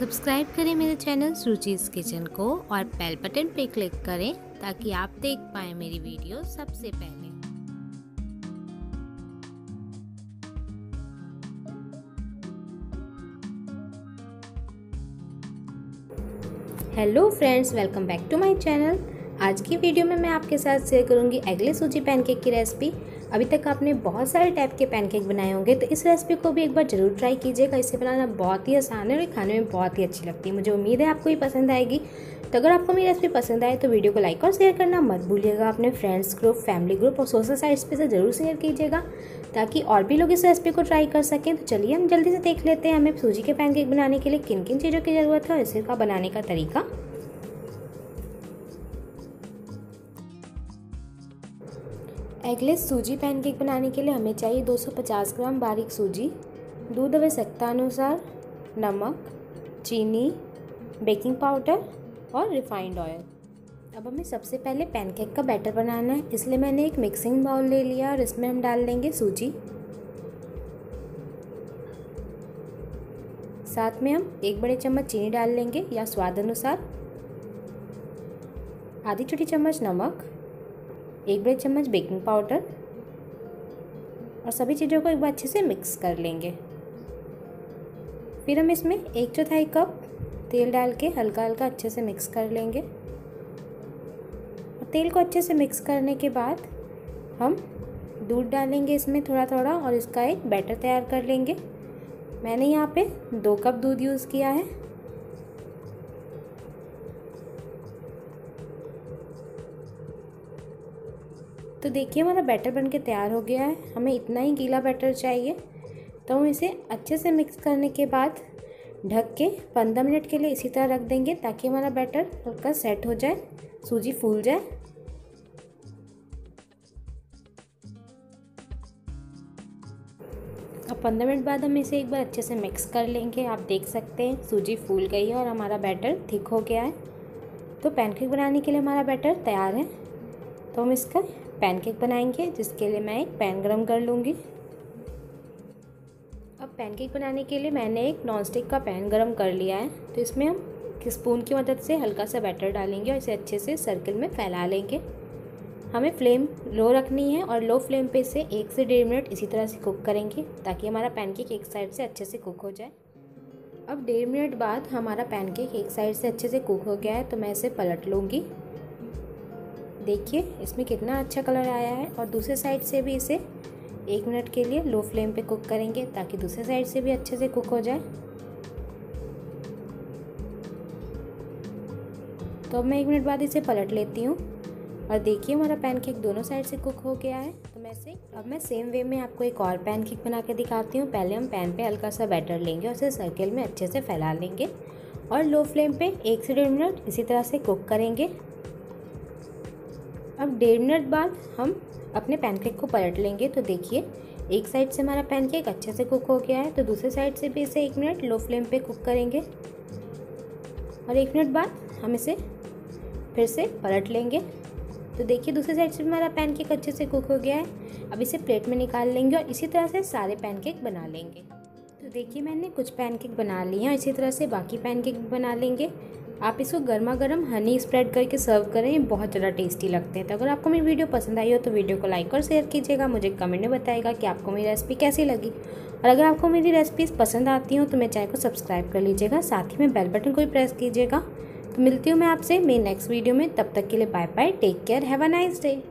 Subscribe करें मेरे channel रुचिस kitchen को और बेल बटन पे क्लिक करें ताकि आप देख पाएँ मेरी वीडियो सबसे पहले। Hello friends welcome back to my channel आज की वीडियो में मैं आपके साथ शेयर करूँगी अगले सूजी पैनकेक की रेसिपी अभी तक आपने बहुत सारे टाइप के पैनकेक बनाए होंगे तो इस रेसिपी को भी एक बार ज़रूर ट्राई कीजिएगा। इसे बनाना बहुत ही आसान है और खाने में बहुत ही अच्छी लगती है। मुझे उम्मीद है आपको ये पसंद आएगी। तो अगर आपको मेरी रेसिपी पसंद आए तो वीडियो को लाइक और शेयर करना मत भूलिएगा। अपने फ्रेंड्स ग्रुप फैमिली ग्रुप और सोशल साइट्स पे से ज़रूर शेयर कीजिएगा, ताकि और भी लोग इस रेसिपी को ट्राई कर सकें। तो चलिए हम जल्दी से देख लेते हैं, हमें सूजी के पैनकेक बनाने के लिए किन किन चीज़ों की ज़रूरत है और इसे का बनाने का तरीका। एगलेस सूजी पैनकेक बनाने के लिए हमें चाहिए 250 ग्राम बारीक सूजी, दूध आवश्यकता अनुसार नमक, चीनी, बेकिंग पाउडर और रिफाइंड ऑयल। अब हमें सबसे पहले पैनकेक का बैटर बनाना है, इसलिए मैंने एक मिक्सिंग बाउल ले लिया और इसमें हम डाल देंगे सूजी। साथ में हम एक बड़े चम्मच चीनी डाल लेंगे या स्वाद अनुसार, आधी छोटी चम्मच नमक एक बड़े चम्मच बेकिंग पाउडर और सभी चीज़ों को एक बार अच्छे से मिक्स कर लेंगे। फिर हम इसमें एक चौथाई कप तेल डाल के हल्का हल्का अच्छे से मिक्स कर लेंगे। और तेल को अच्छे से मिक्स करने के बाद हम दूध डालेंगे इसमें थोड़ा थोड़ा और इसका एक बैटर तैयार कर लेंगे। मैंने यहाँ पे दो कप दूध यूज़ किया है। तो देखिए, हमारा बैटर बन के तैयार हो गया है। हमें इतना ही गीला बैटर चाहिए। तो हम इसे अच्छे से मिक्स करने के बाद ढक के पंद्रह मिनट के लिए इसी तरह रख देंगे ताकि हमारा बैटर हल्का सेट हो जाए, सूजी फूल जाए। अब पंद्रह मिनट बाद हम इसे एक बार अच्छे से मिक्स कर लेंगे। आप देख सकते हैं, सूजी फूल गई है और हमारा बैटर थिक हो गया है। तो पैनकेक बनाने के लिए हमारा बैटर तैयार है। तो हम इसका पैनकेक बनाएँगे, जिसके लिए मैं एक पैन गरम कर लूँगी। अब पैनकेक बनाने के लिए मैंने एक नॉनस्टिक का पैन गरम कर लिया है। तो इसमें हम स्पून की मदद से हल्का सा बैटर डालेंगे और इसे अच्छे से सर्कल में फैला लेंगे। हमें फ्लेम लो रखनी है और लो फ्लेम पे इसे एक से डेढ़ मिनट इसी तरह से कुक करेंगे, ताकि हमारा पैनकेक एक साइड से अच्छे से कुक हो जाए। अब डेढ़ मिनट बाद हमारा पैनकेक एक साइड से अच्छे से कुक हो गया है तो मैं इसे पलट लूँगी। देखिए, इसमें कितना अच्छा कलर आया है और दूसरे साइड से भी इसे एक मिनट के लिए लो फ्लेम पे कुक करेंगे ताकि दूसरे साइड से भी अच्छे से कुक हो जाए। तो अब मैं एक मिनट बाद इसे पलट लेती हूँ और देखिए, हमारा पैनकेक दोनों साइड से कुक हो गया है। तो मैं से अब मैं सेम वे में आपको एक और पैनकेक बना के दिखाती हूँ। पहले हम पैन पे हल्का सा बैटर लेंगे और उसे सर्किल में अच्छे से फैला लेंगे और लो फ्लेम पे एक से डेढ़ मिनट इसी तरह से कुक करेंगे। अब डेढ़ मिनट बाद हम अपने पैनकेक को पलट लेंगे। तो देखिए, एक साइड से हमारा पैनकेक अच्छे से कुक हो गया है। तो दूसरे साइड से भी इसे एक मिनट लो फ्लेम पे कुक करेंगे। और एक मिनट बाद हम इसे फिर से पलट लेंगे। तो देखिए, दूसरे साइड से हमारा पैनकेक अच्छे से कुक हो गया है। अब इसे प्लेट में निकाल लेंगे और इसी तरह से सारे पैनकेक बना लेंगे। तो देखिए, मैंने कुछ पैनकेक बना लिए हैं इसी तरह से बाकी पैनकेक बना लेंगे। आप इसको गर्मा गर्म हनी स्प्रेड करके सर्व करें बहुत ज़्यादा टेस्टी लगते हैं। तो अगर आपको मेरी वीडियो पसंद आई हो तो वीडियो को लाइक और शेयर कीजिएगा। मुझे कमेंट में बताएगा कि आपको मेरी रेसिपी कैसी लगी। और अगर आपको मेरी रेसिपीज़ पसंद आती हो तो मेरे चैनल को सब्सक्राइब कर लीजिएगा। साथ ही में बेल बटन को भी प्रेस कीजिएगा। तो मिलती हूँ मैं आपसे मेरी नेक्स्ट वीडियो में। तब तक के लिए bye bye take care have a nice day